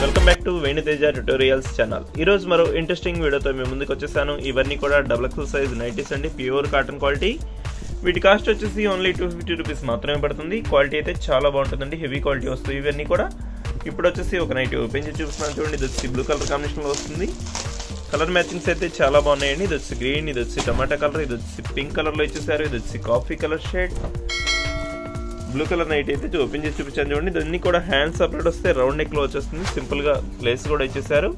Welcome back to Venuteja tutorials channel. ఈ రోజు మరో ఇంట్రెస్టింగ్ వీడియోతో మేము ముందుకు వచ్చేసాను. ఇవన్నీ కూడా డబుల్ ఎక్సెల్ సైజ్ నైటీస్ అండి. ప్యూర్ కాటన్ క్వాలిటీ వీటి కాస్ట్ వచ్చేసి ఓన్లీ టూ ఫిఫ్టీ రూపీస్ మాత్రమే పడుతుంది. క్వాలిటీ అయితే చాలా బాగుంటుందండి. హెవీ క్వాలిటీ వస్తుంది ఇవన్నీ కూడా. ఇప్పుడు వచ్చేసి ఒక నైట్ ఓపెన్ చేసి చూపిస్తున్నాను చూడండి. ఇది వచ్చి బ్లూ కలర్ కాంబినేషన్లో వస్తుంది. కలర్ మ్యాచింగ్స్ అయితే చాలా బాగున్నాయండి. ఇది వచ్చి గ్రీన్ ఇది వచ్చి టమాటా కలర్ ఇది వచ్చి పింక్ కలర్లో ఇచ్చేసారు. ఇది వచ్చి coffee colour shade blue colour night అయితే ఓపెన్ చేసి చూపించాను చూడండి. దాన్ని కూడా హ్యాండ్ సపరేట్ వస్తే రౌండ్ నెక్లో వచ్చేస్తుంది. సింపుల్గా ప్లేస్ కూడా ఇచ్చేసారు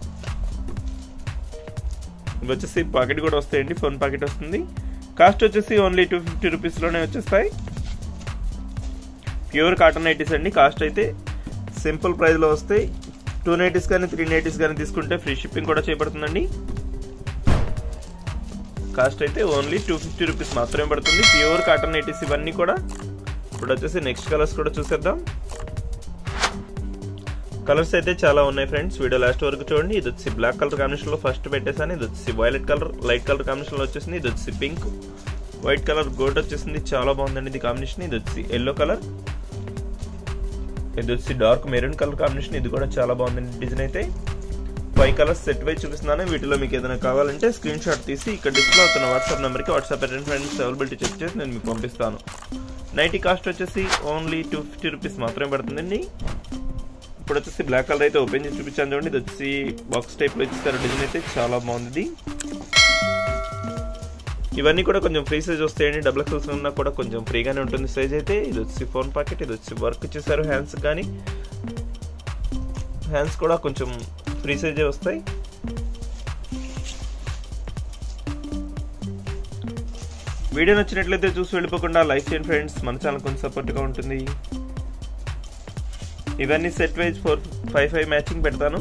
ఇవి వచ్చేసి పాకెట్ కూడా వస్తాయండి. ఫోన్ పాకెట్ వస్తుంది. కాస్ట్ వచ్చేసి ఓన్లీ టూ ఫిఫ్టీ రూపీస్లోనే వచ్చేస్తాయి. ప్యూర్ కాటన్ నైటీస్ అండి. కాస్ట్ అయితే సింపుల్ ప్రైస్లో వస్తాయి. టూ నైటీస్ కానీ త్రీ నైటీస్ కానీ తీసుకుంటే ఫ్రీ షిప్పింగ్ కూడా చేయబడుతుందండి. కాస్ట్ అయితే ఓన్లీ టూ ఫిఫ్టీ రూపీస్ మాత్రమే పడుతుంది. ప్యూర్ కాటన్ నైటీస్ ఇవన్నీ కూడా ఇప్పుడు వచ్చేసి నెక్స్ట్ కలర్స్ కూడా చూసేద్దాం. కలర్స్ అయితే చాలా ఉన్నాయి ఫ్రెండ్స్ వీడియో లాస్ట్ వరకు చూడండి. ఇది వచ్చి బ్లాక్ కలర్ కాంబినేషన్లో ఫస్ట్ పెట్టేసాను ఇది వచ్చి వైలెట్ కలర్ లైట్ కలర్ కాంబినేషన్లో వచ్చేసింది. ఇది వచ్చి పింక్ వైట్ కలర్ గోల్డ్ వచ్చేసింది. చాలా బాగుందండి ఇది కాంబినేషన్ ఇది వచ్చి ఎల్లో కలర్ ఇది వచ్చి డార్క్ మెరూన్ కలర్ కాంబినేషన్ ఇది కూడా చాలా బాగుందండి డిజైన్ అయితే. ఫైవ్ కలర్స్ సెట్ వైజ్ చూపిస్తున్నాను. వీటిలో మీకు ఏదైనా కావాలంటే స్క్రీన్ షాట్ తీసి ఇక్కడ డిస్ప్లే అవుతున్న వాట్సాప్ నెంబర్కి వాట్సాప్ ఫ్రెండ్స్ అవైలబిలిటీ చెక్ చేసి నేను మీకు పంపిస్తాను. నైటీ కాస్ట్ వచ్చేసి ఓన్లీ టూ ఫిఫ్టీ రూపీస్ మాత్రమే పడుతుందండి ఇప్పుడు వచ్చేసి బ్లాక్ కలర్ అయితే ఓపెన్ చేసి చూపించాను చూడండి. ఇది వచ్చి బాక్స్ టైప్లో ఇచ్చేసారు. డిజైన్ అయితే చాలా బాగుంది. ఇవన్నీ కూడా కొంచెం ఫ్రీ సైజ్ వస్తాయండి. డబుల్ ఎక్సెల్స్ ఉన్నా కూడా కొంచెం ఫ్రీగానే ఉంటుంది సైజ్ అయితే. ఇది వచ్చి ఫోన్ పాకెట్ ఇది వచ్చి వర్క్ ఇచ్చేసారు. హ్యాండ్స్ కానీ హ్యాండ్స్ కూడా కొంచెం ఫ్రీ సైజే వస్తాయి. వీడియో నచ్చినట్లయితే చూసి వెళ్ళిపోకుండా లైక్ చేయండి ఫ్రెండ్స్. మన ఛానల్ కొంచెం సపోర్ట్గా ఉంటుంది. ఇవన్నీ set wise four five five matching పెడతాను.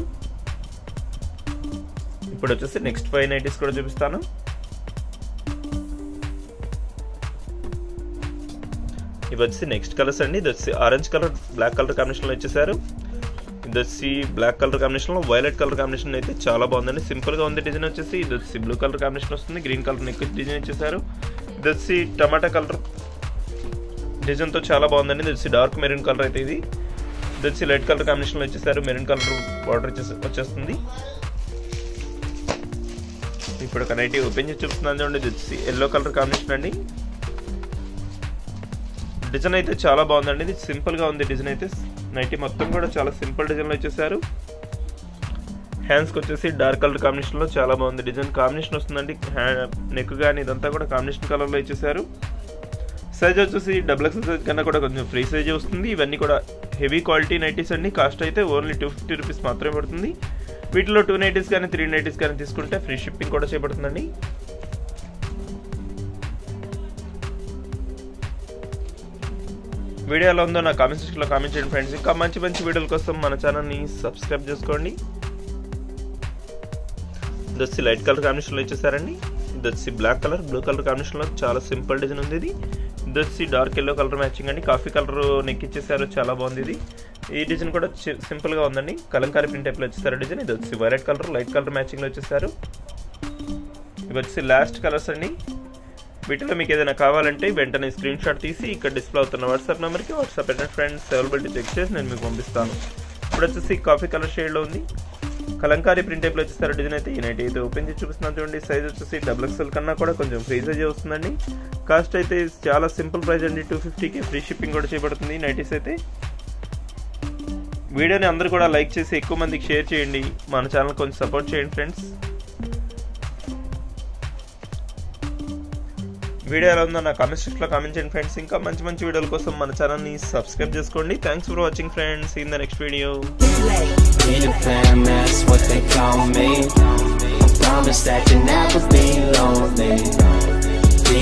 ఇప్పుడు వచ్చేసి నెక్స్ట్ ఫైవ్ నైటీస్ కూడా చూపిస్తాను. ఇవి వచ్చి నెక్స్ట్ కలర్స్ అండి. ఇది వచ్చి ఆరెంజ్ కలర్ బ్లాక్ కలర్ కాంబినేషన్లో ఇచ్చేసారు ఇది వచ్చి బ్లాక్ కలర్ కాంబినేషన్లో వైలెట్ కలర్ కాంబినేషన్ అయితే చాలా బాగుందండి. సింపుల్గా ఉంది డిజైన్ వచ్చేసి. ఇది వచ్చి బ్లూ కలర్ కాంబినేషన్ వస్తుంది. గ్రీన్ కలర్ నెక్ డిజైన్ ఇచ్చేసారు ఇది టమాటా కలర్. డిజైన్తో చాలా బాగుందండి. ఇది డార్క్ మెరూన్ కలర్ అయితే ఇది. ఇది వచ్చి లైట్ కలర్ కాంబినేషన్లో వచ్చేసారు మెరూన్ కలర్ బార్డర్ వచ్చేస్తుంది. ఇప్పుడు ఒక నైటీ ఓపెన్ చేసి చూపుతున్నాను చూడండి. ఇది ఎల్లో కలర్ కాంబినేషన్ అండి. డిజైన్ అయితే చాలా బాగుందండి. ఇది సింపుల్గా ఉంది డిజైన్ అయితే. నైటీ మొత్తం కూడా చాలా సింపుల్ డిజైన్లో వచ్చేసారు హ్యాండ్స్కి వచ్చేసి డార్క్ కలర్ కాంబినేషన్లో చాలా బాగుంది డిజైన్ కాంబినేషన్ వస్తుందండి. నెక్ కానీ ఇదంతా కూడా కాంబినేషన్ కలర్లో ఇచ్చేసారు సైజ్ వచ్చేసి డబుల్ ఎక్స్ సైజ్ కన్నా కూడా కొంచెం ఫ్రీ సైజ్ వస్తుంది. ఇవన్నీ కూడా హెవీ క్వాలిటీ నైటీస్ అండి. కాస్ట్ అయితే ఓన్లీ టూ ఫిఫ్టీ రూపీస్ మాత్రమే పడుతుంది. వీటిలో టూ నైటీస్ కానీ త్రీ నైటీస్ కానీ తీసుకుంటే ఫ్రీ షిప్పింగ్ కూడా చేయబడుతుందండి. వీడియో ఎలా ఉందో నా కామెంట్ సెక్షన్లో కామెంట్ చేయండి ఫ్రెండ్స్ ఇంకా మంచి మంచి వీడియోల కోసం మన ఛానల్ని సబ్స్క్రైబ్ చేసుకోండి. ఇది వచ్చి లైట్ కలర్ కాంబినేషన్లో ఇచ్చేసారండి. ఇది వచ్చి బ్లాక్ కలర్ బ్లూ కలర్ కాంబినేషన్లో చాలా సింపుల్ డిజైన్ ఉంది ఇది. ఇది వచ్చి డార్క్ ఎల్లో కలర్ మ్యాచింగ్ అండి. కాఫీ కలర్ నెక్ ఇచ్చేసారు చాలా బాగుంది ఇది. ఈ డిజైన్ కూడా సింపుల్గా ఉందండి. కలంకారీ ప్రింట్ టైప్లో వచ్చేసారు డిజైన్. ఇది వచ్చి వైలెట్ కలర్ లైట్ కలర్ మ్యాచింగ్లో వచ్చేసారు ఇవి వచ్చి లాస్ట్ కలర్స్ అండి. వీటిలో మీకు ఏదైనా కావాలంటే వెంటనే స్క్రీన్ షాట్ తీసి ఇక్కడ డిస్ప్లే అవుతున్న వాట్సాప్ నెంబర్కి వాట్సాప్ ఫ్రెండ్స్ అవైలబిలిటీ చెక్ చేసి నేను మీకు పంపిస్తాను. ఇప్పుడు వచ్చేసి కాఫీ కలర్ షేడ్లో ఉంది. కలంకారీ ప్రింట్ టైప్లో వచ్చేసారు. డిజైన్ అయితే ఈ నైట్ అయితే ఓపెన్ చేసి చూపిస్తున్నాను చూడండి. సైజ్ వచ్చేసి డబుల్ ఎక్స్ఎల్ కన్నా కూడా కొంచెం ఫ్రీ సైజ్ వస్తుందండి. కాస్ట్ అయితే చాలా సింపుల్ ప్రైస్ అండి. టూ ఫిఫ్టీకి ఫ్రీ షిప్పింగ్ కూడా చేయబడుతుంది. నైటీస్ అయితే వీడియోని అందరూ కూడా లైక్ చేసి ఎక్కువ మందికి షేర్ చేయండి. మన ఛానల్ కొంచెం సపోర్ట్ చేయండి ఫ్రెండ్స్ వీడియో ఎలా ఉందో నా కామెంట్ సెక్షన్లో కామెంట్ చేయండి ఫ్రెండ్స్ ఇంకా మంచి మంచి వీడియోల కోసం మన ఛానల్ని సబ్స్క్రైబ్ చేసుకోండి. Thanks for watching friends in the next video promise that you'll never be lonely.